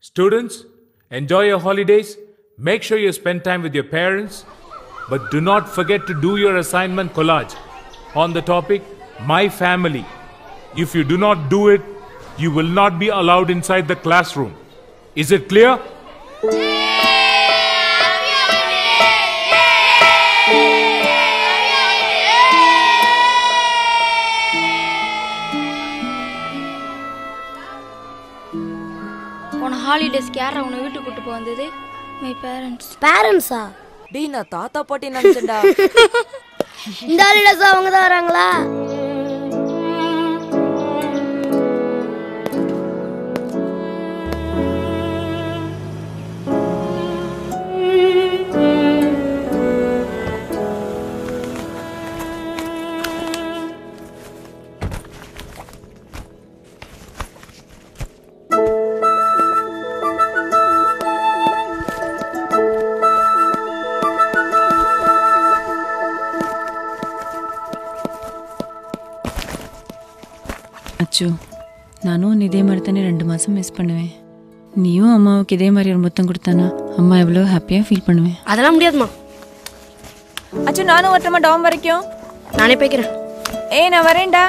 Students, enjoy your holidays. Make sure you spend time with your parents. But do not forget to do your assignment collage on the topic My Family. If you do not do it, you will not be allowed inside the classroom. Is it clear? போன ஹாலிடேஸ்க்கு யாரா உன்னை வீட்டுக்கு கூட்டு போக வந்தது? My parents பேரண்ட்ஸா டேய் நான் தாத்தா பாட்டி நினைச்சேன்டா. இந்த ஹாலிடேஸ் அவங்க தான் வராங்களா? அச்சோ நானும் உன்னை இதே மாதிரி தானே ரெண்டு மாதம் மிஸ் பண்ணுவேன். நீயும் அம்மாவுக்கு இதே மாதிரி ஒரு முத்தம் கொடுத்தானா அம்மா எவ்வளோ ஹாப்பியாக ஃபீல் பண்ணுவேன். அதெல்லாம் முடியாதுமா அச்சோ நானும் வரட்டுமா டாம் வரைக்கும். நானே போய்க்கிறேன். ஏய் நான் வரேன்டா.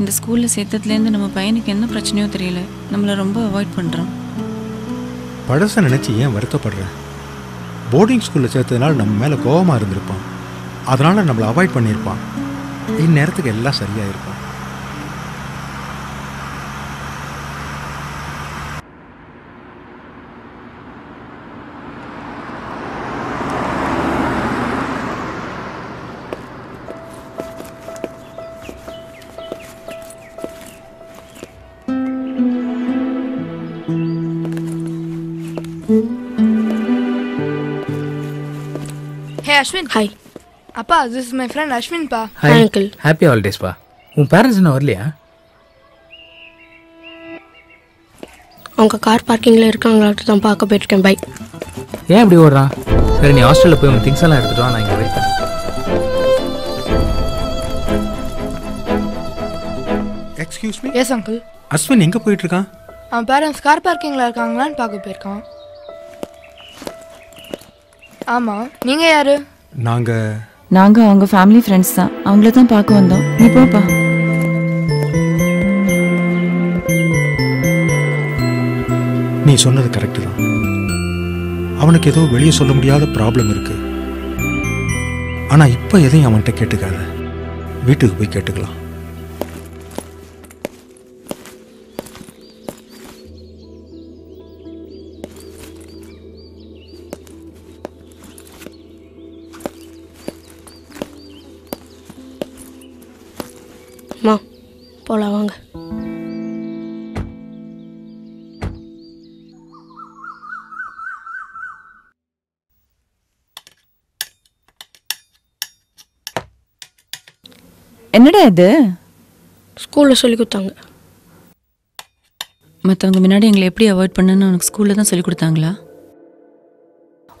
இந்த ஸ்கூலில் சேர்த்ததுலேருந்து நம்ம பையனுக்கு என்ன பிரச்சனையோ தெரியல. நம்மளை ரொம்ப அவாய்ட் பண்ணுறான் பழசை நினச்சி ஏன் வருத்தப்படுறேன் போர்டிங் ஸ்கூலில் சேர்த்ததுனால நம்ம மேலே கோபமாக இருந்திருப்பான். அதனால் நம்மளை அவாய்ட் பண்ணியிருப்பான். இந்நேரத்துக்கு எல்லாம் சரியாக இருக்கும் ஹே அஸ்வின் ஹாய் அப்பா this is my friend Ashwin பா ஹாய் அங்கிள் ஹாப்பி ஹாலிடேஸ்ப்பா உன் பேரண்ட்ஸ் இன்னும் வரலையா? அவங்க கார் பார்க்கிங்கில் இருக்காங்களாட்டு தான் பார்க்க போயிருக்கேன். பை ஏன் இப்படி ஓடுறான்? சரி நீ ஹாஸ்டலில் போய் உன் திங்ஸ் எல்லாம் எடுத்துட்டு வா நான் இங்கே வெயிட் பண்ணேன் excuse me yes uncle Ashwin எங்கே போயிட்டுருக்கான் அவன் பேரண்ட்ஸ் கார் பார்க்கிங்கில் இருக்காங்களான்னு பார்க்க போயிருக்கான். ஆமாம் நீங்கள் யாரு? நாங்கள் நாங்கள் அவங்க ஃபேமிலி ஃப்ரெண்ட்ஸ் தான். அவங்கள தான் பார்க்க வந்தோம். நீ போப்பா. நீ சொன்னது கரெக்டு தான். அவனுக்கு ஏதோ வெளியே சொல்ல முடியாத ப்ராப்ளம் இருக்கு. ஆனால் இப்போ எதையும் அவன்கிட்ட கேட்டுக்காத. வீட்டுக்கு போய் கேட்டுக்கலாம். அம்மா போலாம் வாங்க. என்னடா இது? ஸ்கூலில் சொல்லி கொடுத்தாங்க. மற்றவங்க முன்னாடி எங்களை எப்படி அவாய்ட் பண்ணணும்னு உனக்கு ஸ்கூலில் தான் சொல்லி கொடுத்தாங்களா?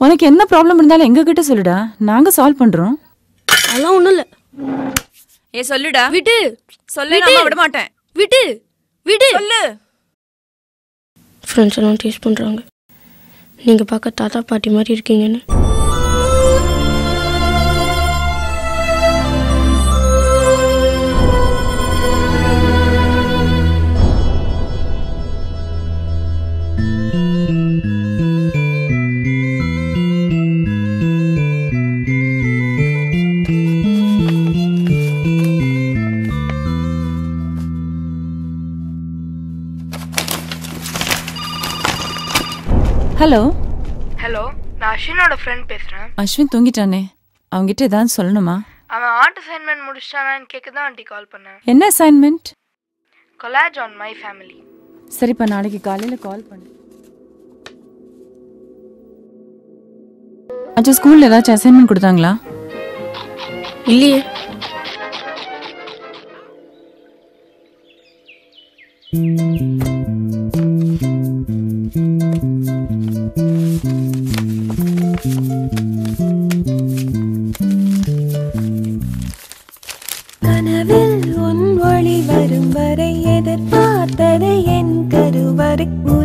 உனக்கு என்ன ப்ராப்ளம் இருந்தாலும் எங்ககிட்ட சொல்லுடா. நாங்கள் சால்வ் பண்ணுறோம் அதெல்லாம் ஒன்றும் இல்லை. ஏ சொல்லுடா. விட்டு சொல்லு நான் விட மாட்டேன் விட்டு விட்டு சொல்லு. ஃப்ரெண்ட்ஸ் எல்லாம் டேஸ்ட் பண்ணுறாங்க நீங்கள் பார்க்க தாத்தா பாட்டி மாதிரி இருக்கீங்கன்னு. ஹலோ ஹலோ நான் அஸ்வினோட ஃப்ரெண்ட் பேசுகிறேன் அஸ்வின் தூங்கிட்டானே. அவங்ககிட்ட ஏதாவது சொல்லணுமா? அவன் ஆர்ட் அசைன்மெண்ட் முடிச்சிட்டானான்னு கேட்க தான் ஆண்டி கால் பண்ணேன். என்ன assignment collage on my family சரிப்பா நாளைக்கு காலையில் கால் பண்ணு. அச்சா ஸ்கூலில் ஏதாச்சும் அசைன்மெண்ட் கொடுத்தாங்களா? இல்லையே. கருவறை உலகம்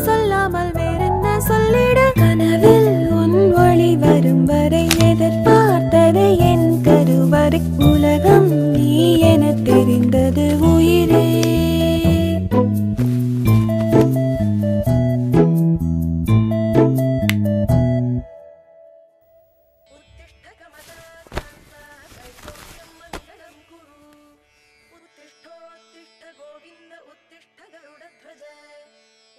சொல்லாமல் வேறென்ன சொல்லிட? கனவில் உன் ஒளி வரும் வரை எதிர்பார்த்ததை என் கருவறை. உலகம் நீ என தெரிந்தது உயிரே.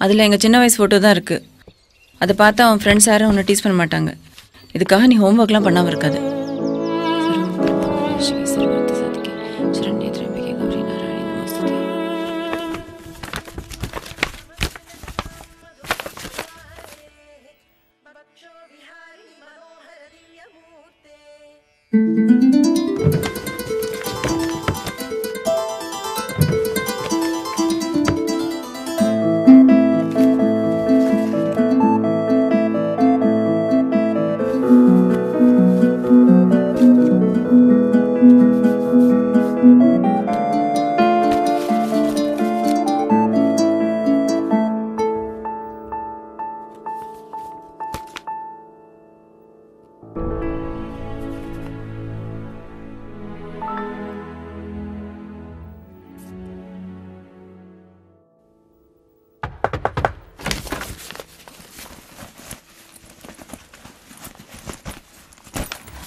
அதில் எங்கள் சின்ன வயசு ஃபோட்டோ தான் இருக்குது அதை பார்த்தா அவன் ஃப்ரெண்ட்ஸ் யாரும் உன்னை டீஸ் பண்ண மாட்டாங்க இதுக்காக நீ ஹோம்ஒர்க்லாம் பண்ணாமல் இருக்காது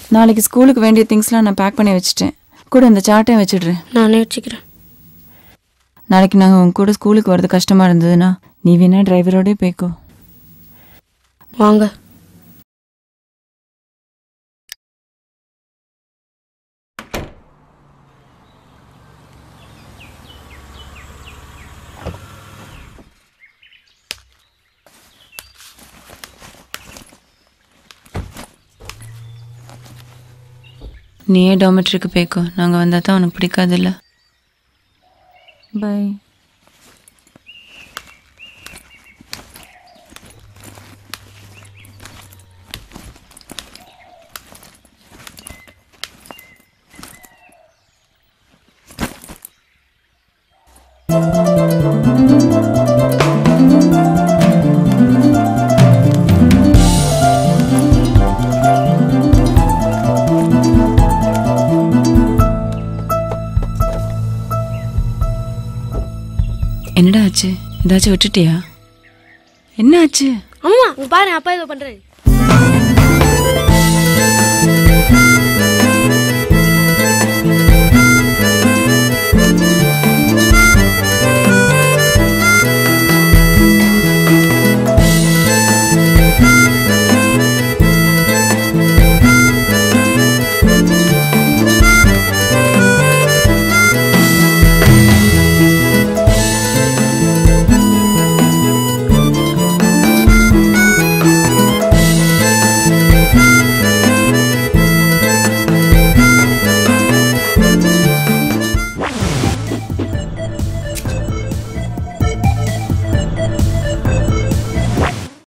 நாளைக்கு ஸ்கூலுக்கு வேண்டிய திங்ஸ்லாம் நான் பேக் பண்ணி வச்சுட்டேன். கூட இந்த சார்ட்டையும் வச்சிடுறேன். நானே வச்சுக்கிறேன். நாளைக்கு நாங்கள் உங்க கூட ஸ்கூலுக்கு வரது கஷ்டமாக இருந்ததுன்னா நீ வேணா டிரைவரோடே போய்க்கோ. வாங்க. நீயே டாமெட்ரிக்கு போய்க்கோ. நாங்கள் வந்தால் தான் உனக்கு பிடிக்காதுல்ல. பை ஏதாச்சும் விட்டுட்டியா? என்ன ஆச்சு அம்மா பாரு அப்பா இதை பண்றேன்